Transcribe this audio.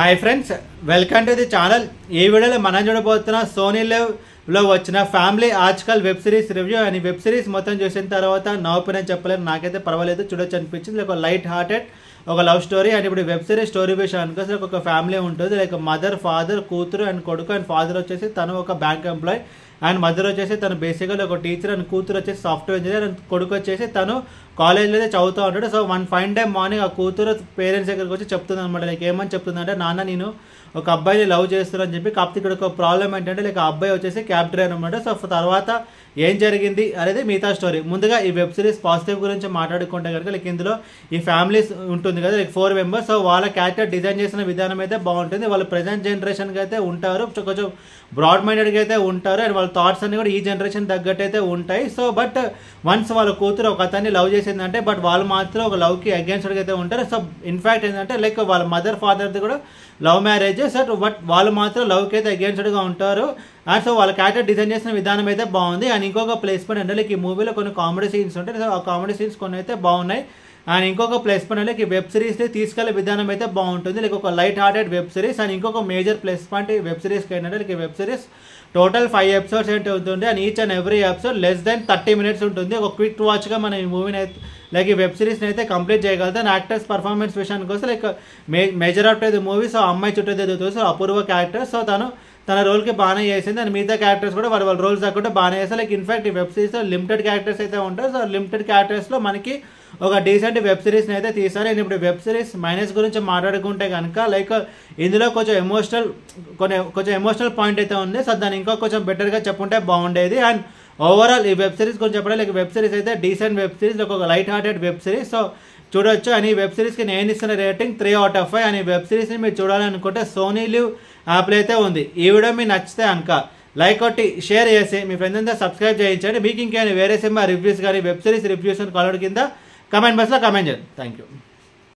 Hi friends welcome to the channel ఈ వీడియోలో మనం చూడబోతున్న సోనీ లెవ్లో వచ్చిన family Aajkal web series review and web series మొత్తం చూసిన తర్వాత నా ఒపీనియన్ చెప్పలేదు నాకైతే పర్వాలేదు. చూడొచ్చు అనిపించింది. ఒక లైట్ హార్టెడ్ ఒక లవ్ స్టోరీ అండ్ ఇప్పుడు వెబ్ సిరీస్ స్టోరీ విషయానికి అసలు ఒక ఫ్యామిలీ ఉంటుంది. లైక్ మదర్ ఫాదర్ కూతురు అండ్ కొడుకు అండ్ ఫాదర్ వచ్చేసి తను ఒక బ్యాంక్ ఎంప్లాయ్ అండ్ మదర్ వచ్చేసి తను బేసిక్గా ఒక టీచర్ అండ్ కూతురు వచ్చేసి సాఫ్ట్వేర్ ఇంజనీర్ అండ్ కొడుకు వచ్చేసి తను కాలేజ్లో అయితే చదువుతూ ఉంటాడు. So one fine time morning ఆ కూతురు పేరెంట్స్ దగ్గరికి వచ్చి చెప్తుంది అనమాట లైక్ ఏమని చెప్తుందంటే నాన్న నేను ఒక అబ్బాయిని లవ్ చేస్తున్నాను చెప్పి కాకపోతే ఇక్కడ ఒక ప్రాబ్లం ఏంటంటే లైక్ ఆ అబ్బాయి వచ్చేసి క్యాబ్ డ్రైవర్ అనమాట సో తర్వాత ఏం జరిగింది అనేది మిగతా స్టోరీ. ముందుగా ఈ వెబ్ సిరీస్ పాజిటివ్ గురించి మాట్లాడుకుంటే కనుక లైక్ ఇందులో ఈ ఫ్యామిలీస్ ఉంటుంది కదా లైక్ ఫోర్ మెంబర్స్. సో వాళ్ళ క్యారెక్టర్ డిజైన్ చేసిన విధానం అయితే బాగుంటుంది. వాళ్ళు ప్రజెంట్ జనరేషన్కి అయితే ఉంటారు. సో కొంచెం బ్రాడ్ మైండెడ్గా అయితే ఉంటారు. అండ్ వాళ్ళ థాట్స్ అన్ని కూడా ఈ జనరేషన్ తగ్గట్టు అయితే ఉంటాయి. సో బట్ వన్స్ వాళ్ళ కూతురు ఒక అతన్ని లవ్ ఏంటంటే బట్ వాళ్ళు మాత్రం ఒక లవ్కి అగేన్స్డ్గా అయితే ఉంటారు. సో ఇన్ఫ్యాక్ట్ ఏంటంటే లైక్ వాళ్ళ మదర్ ఫాదర్ది కూడా లవ్ మ్యారేజ్ సార్ బట్ వాళ్ళు మాత్రం లవ్కి అయితే అగేన్స్డ్గా ఉంటారు. అండ్ సో వాళ్ళ క్యారెక్టర్ డిజైన్ చేసిన విధానం అయితే బాగుంది. అండ్ ఇంకొక ప్లేస్ అంటే లైక్ ఈ మూవీలో కొన్ని కామెడీ సీన్స్ ఉంటాయి. సో ఆ కామెడీ సీన్స్ కొన్ని అయితే బాగున్నాయి. అండ్ ఇంకొక ప్లస్ పాయింట్ అంటే వెబ్ సిరీస్ని తీసుకెళ్ళే విధానం అయితే బాగుంటుంది. లైక్ ఒక light hearted web series and ఇంకొక మేజర్ ప్లస్ పాయింట్ వెబ్ సిరీస్కి ఏంటంటే లైక్ ఈ web series total five episodes ఏంటి ఉంటుంది and each and every episode less than thirty minutes ఉంటుంది. ఒక క్విక్ వాచ్గా మనం ఈ మూవీని అయితే లైక్ ఈ వెబ్ సిరీస్ని అయితే కంప్లీట్ చేయగలుగుతాం. యాక్టర్స్ పర్ఫార్మెన్స్ విషయానికి వస్తే like may major of the movie so అమ్మాయి చుట్టూ ఎదుగుతుంది సో అపూర్వ క్యారెక్టర్ సో తను తన రోల్కి బాగానే చేసింది. అండ్ మిగతా క్యారెక్టర్స్ కూడా వాళ్ళ వాళ్ళ రోల్స్ తగ్గట్టు బాగానే చేస్తారు. లైక్ ఇన్ఫాక్ట్ ఈ వెబ్ సిరీస్లో లిమిటెడ్ క్యారెక్టర్స్ అయితే ఉంటాయి సో లిమిటెడ్ క్యారెక్టర్స్లో మనకి ఒక డీసెంట్ వెబ్ సిరీస్ని అయితే తీసారు నేను ఇప్పుడు వెబ్ సిరీస్ మైనస్ గురించి మాట్లాడుకుంటే కనుక లైక్ ఇందులో కొంచెం ఎమోషనల్ కొన్ని కొంచెం ఎమోషనల్ పాయింట్ అయితే ఉంది. సో దాన్ని ఇంకా కొంచెం బెటర్గా చెప్పుంటే బాగుండేది. అండ్ ఓవరాల్ ఈ వెబ్ సిరీస్ గురించి చెప్పడం లైక్ వెబ్ సిరీస్ అయితే డీసెంట్ వెబ్ సిరీస్ ఒక light hearted web series so చూడొచ్చు. అని వెబ్ సిరీస్కి నేను ఇస్తున్న rating three out of five. అని వెబ్ సిరీస్ని మీరు చూడాలనుకుంటే సోనీ లివ్ యాప్లో అయితే ఉంది. ఈ వీడియో మీకు నచ్చితే కనుక లైక్ కొట్టి షేర్ చేసి మీ ఫ్రెండ్స్ అంతా సబ్స్క్రైబ్ చేయించండి. మీకు ఇంకేమైనా వేరే సినిమా రివ్యూస్ కానీ వెబ్ సిరీస్ రివ్యూస్ కాలర్ కింద కమెంట్ బాక్స్లో కమెంట్ చేయండి. Thank you